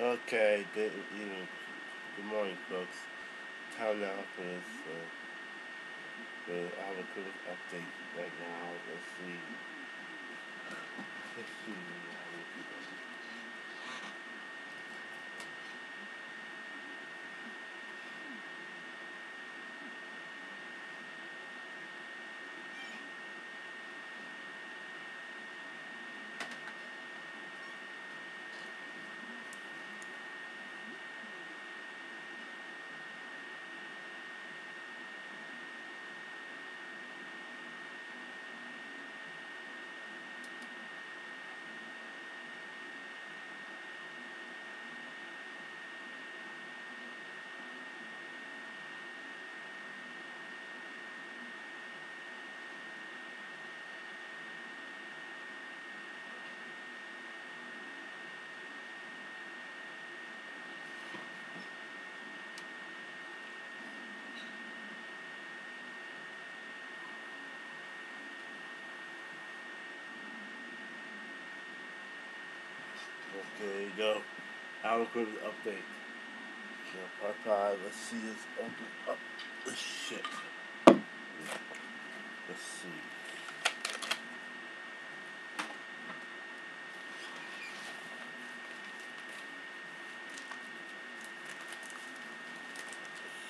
Okay, good, you know, good morning, folks. Time now for this. Uh, for, a quick update right now. Let's see. Let's see. Okay, you go. Our quick update. Yeah, part five. Let's see this open up. The shit. Let's see.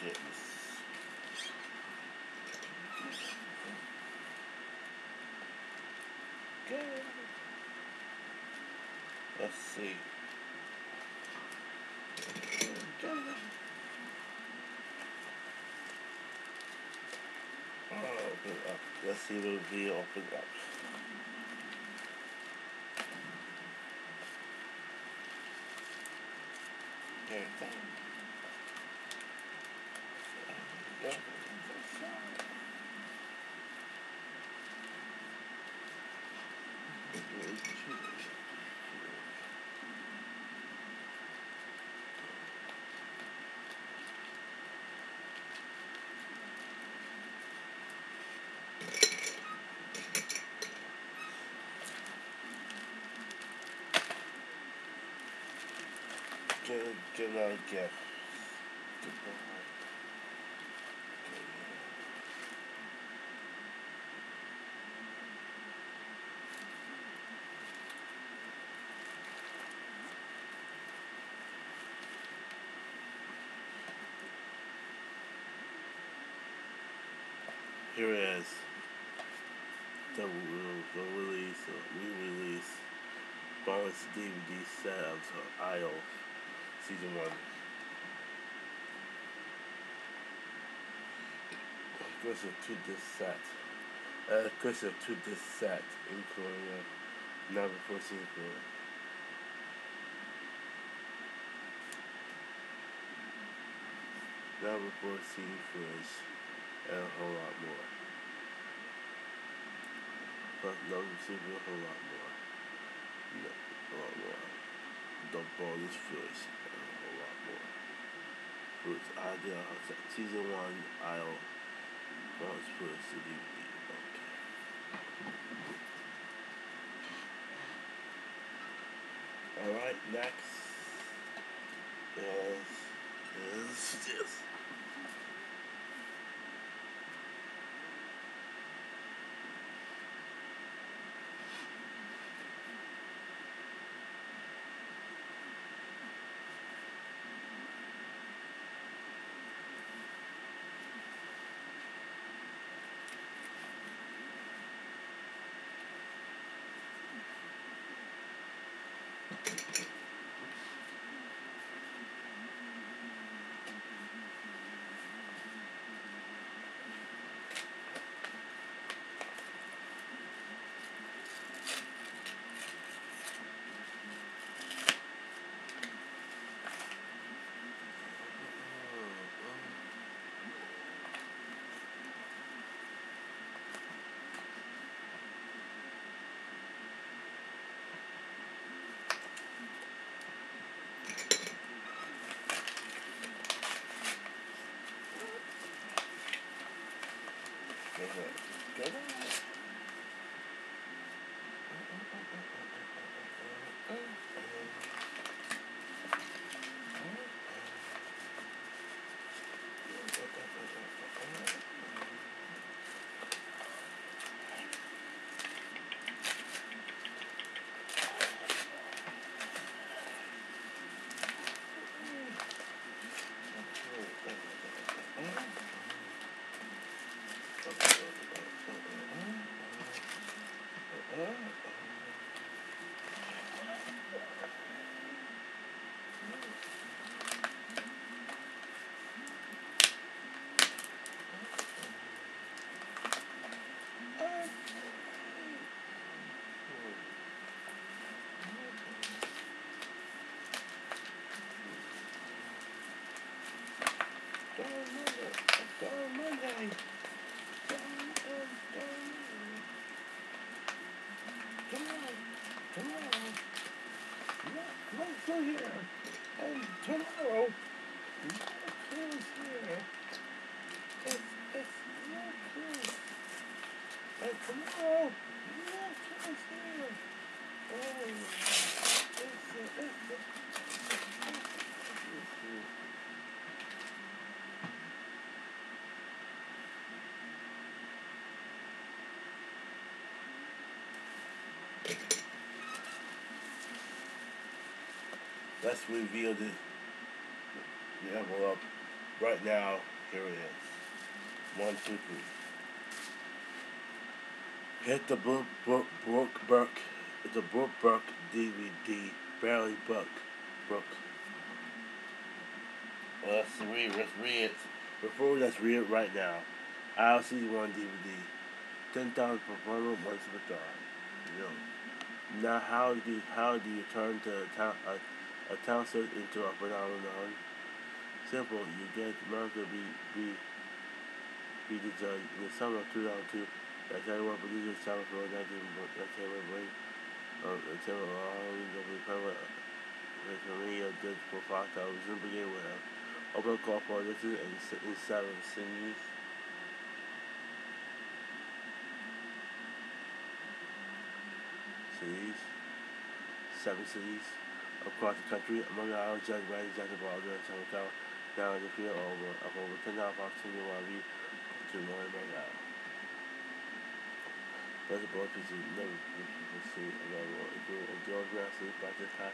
Shit. Go. Let's see. Oh, open up. Let's see the video open up. There it goes. There it goes. Get, get another gift. Goodbye. Here it is. The, the release, re-release, bonus DVD set of Idol, season one. Exclusive to this set. Uh, exclusive to this set, including uh, never before before. Never before seen footage, and a whole lot more. But never seen a whole lot more. No, a lot more. The bonus footage, and a whole lot more. Footage, idea, season one, Idol, bonus footage to DVD. Okay. Alright, next is, is this. it. Not, not here. And tomorrow, not close here. It's, it's not close. And tomorrow, not close here. Oh, it's, it's, it's, Let's reveal the, the envelope right now. Here it is. One, two, three. Hit the book, book, book, book. It's a book, book DVD. Barely book, book. Well, let's read. Let's read it. Before let's read it right now. ILC one DVD. Ten thousand performer once of a time. You know. Now, how do how do you turn to a a town set into a phenomenon. Simple, you get America be be be the judge in the summer of 2002. I tell you what, but this is summer for 19 break. Um, I tell you, all the recover for me, a judge for five thousand begin with a open call for this in, in seven cities. Cities, seven cities across the country among our judged by judged by others and without down the fear of of overturning our opportunity while we to know about that. That's about to see no people see about what if you enjoy grassy practice time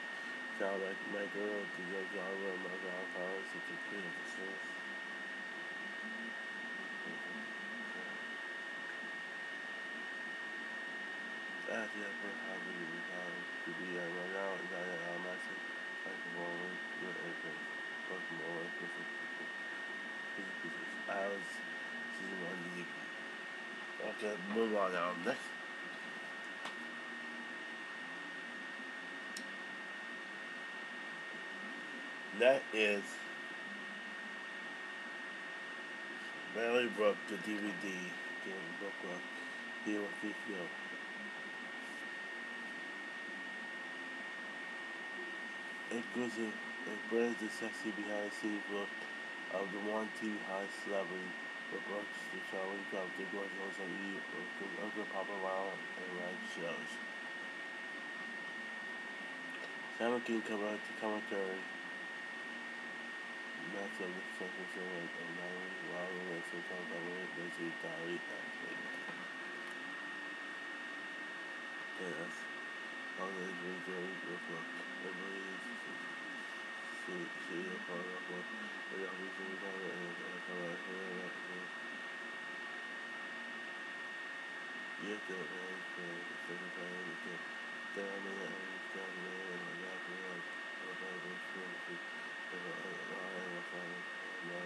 sound like my girl, do your job, my girl, how is it to clean the sense? After that, how we to be right now, is that I'm actually like rolling with everything. Working more with different pieces. I was season one the Okay, move on now. Next. That is Mary Brook, the DVD. Game was Deal Feel. It brings the sexy behind the scenes look of the one TV high celebrity with books, the traveling club, the girls on eat, with other pop around and ride shows. Simon King commentary. Match of the second show and the rest of the government basically diary and Yes. Always enjoy the book. Everybody see see a part of what we are using that and come out here that you have to like the second time you can down in and down there and I got to like about this thing to if I I am a fan no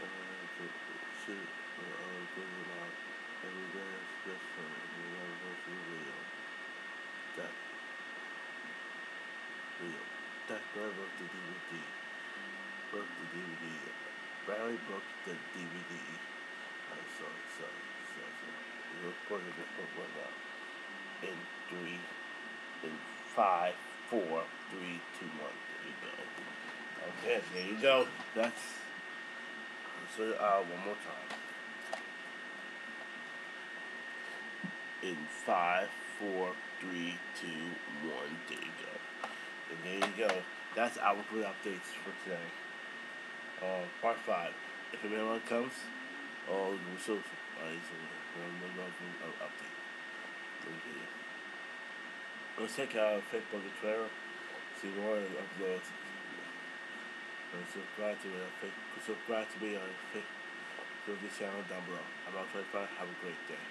and to shoot uh good about every day is just for the anniversary video that video. That Barry broke the DVD. Broke the DVD. Barry broke the DVD. I'm sorry, sorry, sorry, sorry. It was part of the book right now. In three, in five, four, three, two, one. There you go. Okay, there you go. That's so uh one more time. In five, four, three, two, one. There you go. And there you go. That's our quick updates for today. Uh, part five. If a mailman comes, oh, we're so alright, so we're uh, update. Okay. Let's check out Facebook and Twitter. See more uploads. And subscribe to me on Facebook. Subscribe to me on Facebook the channel down below. I'm out 25. Have a great day.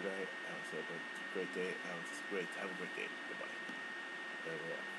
Good night. Have a great day. Have a great. Have a great day. Goodbye. Are.